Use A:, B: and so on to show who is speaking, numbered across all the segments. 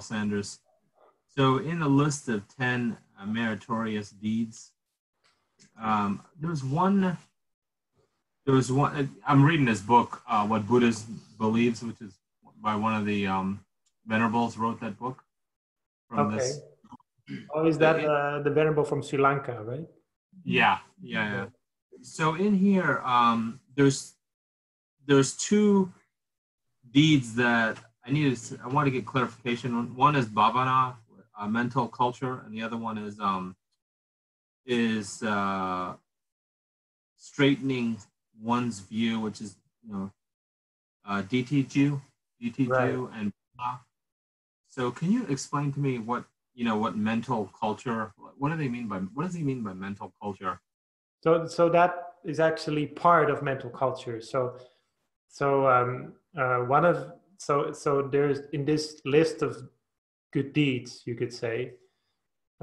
A: Sanders. So, in the list of 10 uh, meritorious deeds, um, there was one. There was one. I'm reading this book, uh, What Buddhism Believes, which is by one of the um, Venerables, wrote that book.
B: From okay. This. Oh, is that uh, the Venerable from Sri Lanka, right?
A: Yeah, yeah, yeah. So in here, um, there's there's two deeds that I need to, I want to get clarification. One is bhavana, uh, mental culture, and the other one is um, is uh, straightening one's view, which is you know uh, DTG, DTG, right. and so can you explain to me what you know what mental culture? What do they mean by what does he mean by mental culture?
B: So so that is actually part of mental culture. So so um, uh, one of so so there's in this list of good deeds you could say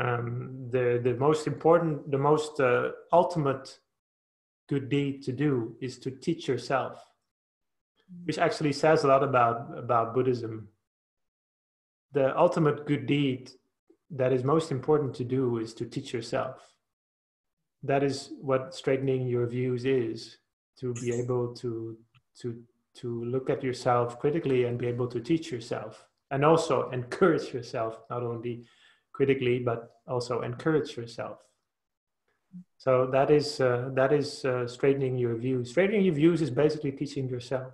B: um, the the most important the most uh, ultimate good deed to do is to teach yourself which actually says a lot about about buddhism. The ultimate good deed that is most important to do is to teach yourself. That is what straightening your views is to be able to to to look at yourself critically and be able to teach yourself and also encourage yourself not only critically but also encourage yourself. So that is uh, that is uh, straightening your views. Straightening your views is basically teaching yourself.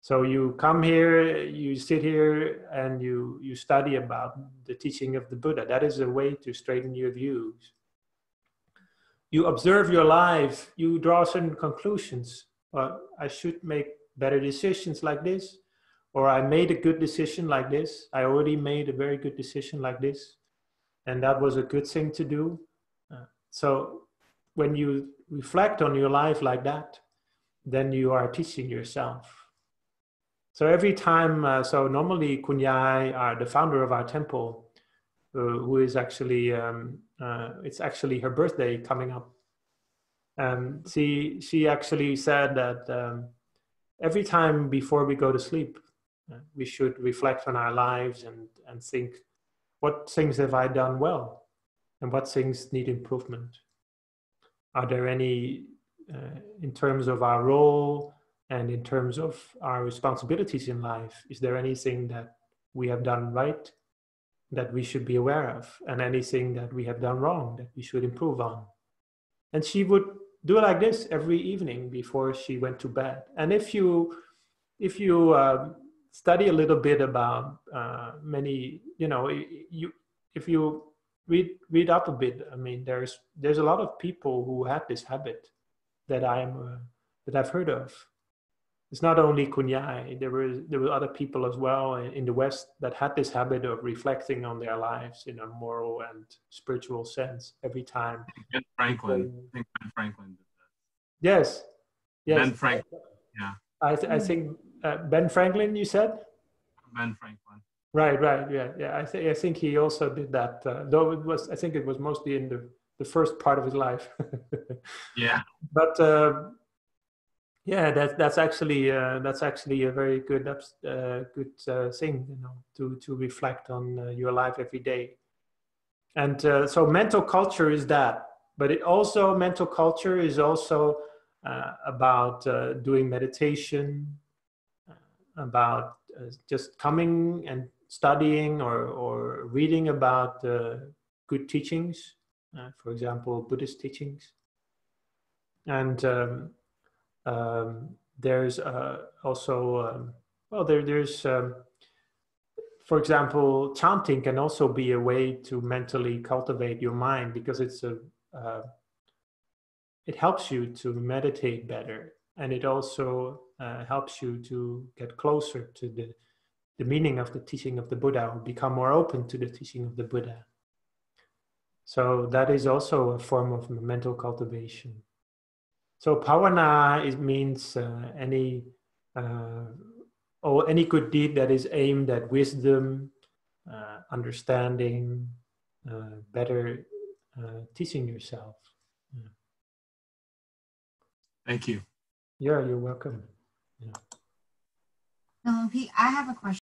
B: So you come here you sit here and you you study about the teaching of the buddha. That is a way to straighten your views. You observe your life. You draw certain conclusions. Well, i should make better decisions like this or i made a good decision like this. I already made a very good decision like this and that was a good thing to do. Uh, so when you reflect on your life like that then you are teaching yourself. So every time uh, so normally Khun Yai uh, the founder of our temple uh, who is actually um, uh, it's actually her birthday coming up. Um, she she actually said that um, every time before we go to sleep, uh, we should reflect on our lives and, and think, what things have I done well? And what things need improvement? Are there any, uh, in terms of our role and in terms of our responsibilities in life, is there anything that we have done right that we should be aware of? And anything that we have done wrong that we should improve on? And she would do it like this every evening before she went to bed. And if you if you uh, study a little bit about uh, many, you know, you if you read read up a bit, I mean, there's there's a lot of people who have this habit that I'm uh, that I've heard of. It's not only Khun Yai. There were there were other people as well in the West that had this habit of reflecting on their lives in a moral and spiritual sense every time.
A: Ben Franklin. I think Ben Franklin did that.
B: Yes. Yes.
A: Ben Franklin. Yeah.
B: I th- I think uh, Ben Franklin. You said.
A: Ben Franklin.
B: Right. Right. Yeah. Yeah. I think I think he also did that. Uh, though it was I think it was mostly in the the first part of his life.
A: yeah.
B: But. Uh, yeah, that, that's actually uh, that's actually a very good uh, good uh, thing, you know, to to reflect on uh, your life every day. And uh, so, mental culture is that, but it also mental culture is also uh, about doing meditation, about just coming and studying or or reading about good teachings, for example, Buddhist teachings, and um, um, there's uh, also, um, well, there, there's, um, for example, chanting can also be a way to mentally cultivate your mind because it's a, uh, it helps you to meditate better and it also uh, helps you to get closer to the, the meaning of the teaching of the Buddha or become more open to the teaching of the Buddha. So that is also a form of mental cultivation. So bhavana it means uh, any uh, or any good deed that is aimed at wisdom, uh, understanding, uh, better uh, teaching yourself. Yeah.
A: Thank you.
B: Yeah, you're welcome. Yeah.
C: I have a question.